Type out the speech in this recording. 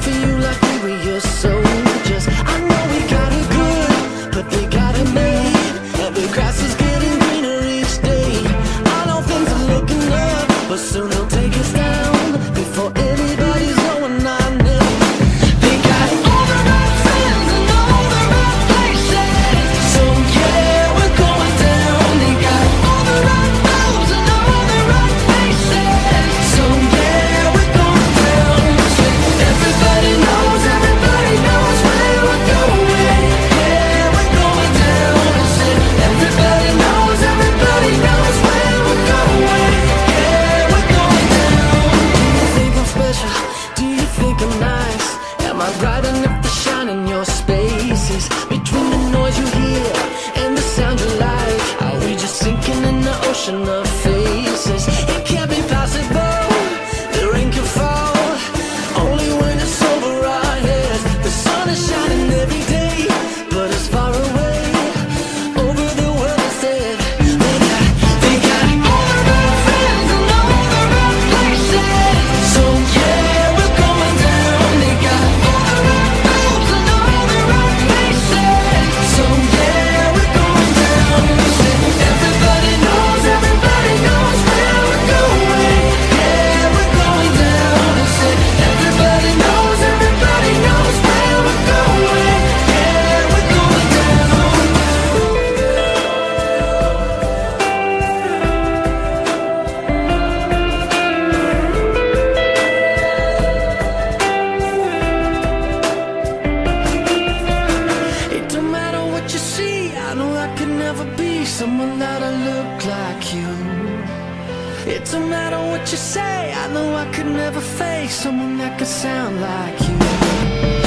for you like we were your soul. enough someone that'll look like you. It don't matter what you say I know I could never fake someone that could sound like you.